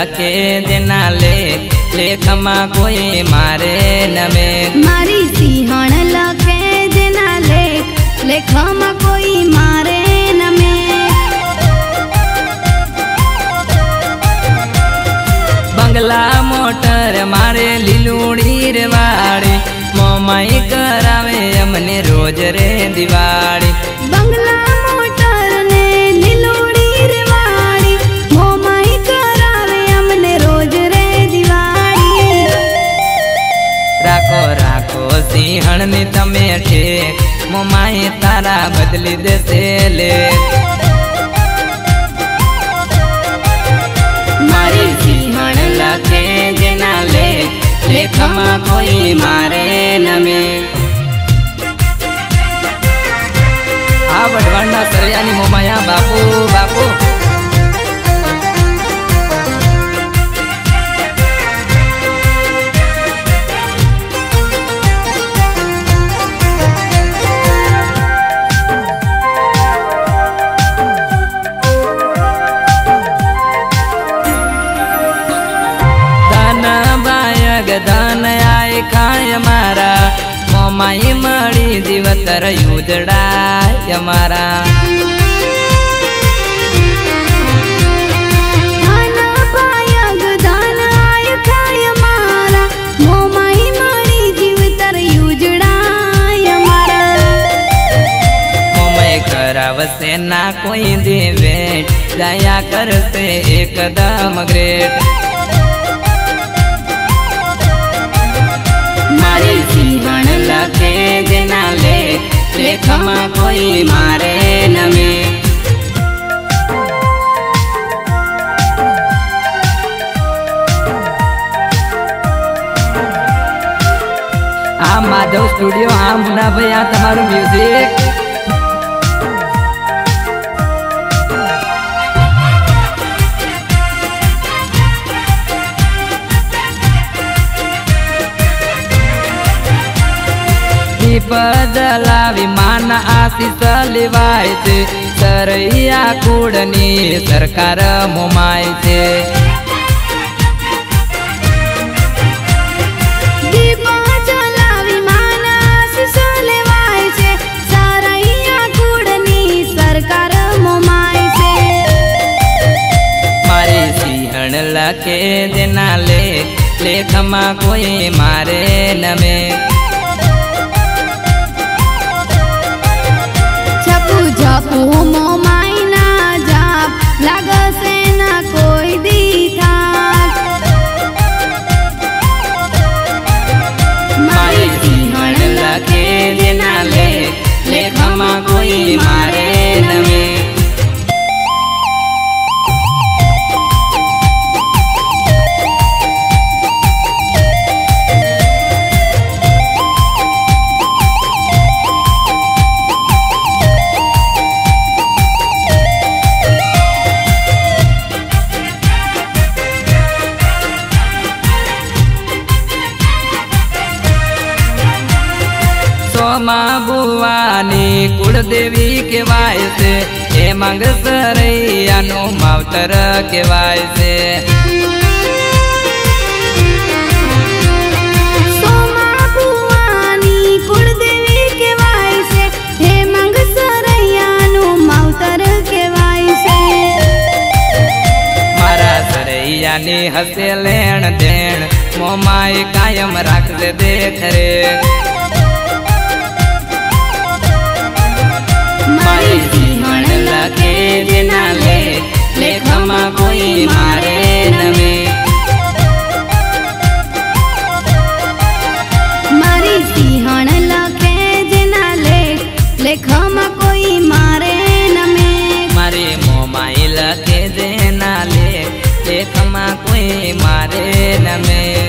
લખે જેના લે લેખમાં કોઈ મારે નમે મારી સિંહણ લખે જેના લેખ લેખમાં કોઈ મારે નમે બંગલા મોટર મારે લીલુડી રે વાડી મોમાઈ કરાવે અમને રોજ રે દિવાળી. રાખો સિંહણની તમે ઠેક મોમાઈ તારા બદલી દેશે લે. લેખ લેખમાં કોઈ મારે નમે. આ વઢવાણના સરયાની મોમાયા બાપુ બાપુ. યુજડાય મારા મોમય કરાવશે ના કોઈ દેવે દયા કરશે એકદમ ગ્રેટ મારી જીવન લખે કોઈ મારે નમે. આ માધવ સ્ટુડિયો આ મુનાભાઈ આ તમારું મ્યુઝિક બદલાવી માન આશીષ લેવાય છે. સરૈયા કુળની સરકાર મોમાય છે. લખે જેના લેખ. લેખમાં કોઈ મારે નમે મારે સોમા બુવાની કુળદેવી કહેવાય છે. એ માંગ સરૈયાનું માવતર કહેવાય છે. સોમા ભુવાની કુળદેવી કહેવાય છે. હે મંગ સરૈયાનું માવતર કહેવાય છે. મારા સરૈયાની હસે લેણ દેણ. મોમાય કાયમ રાખજે દેખ રે મારે નમે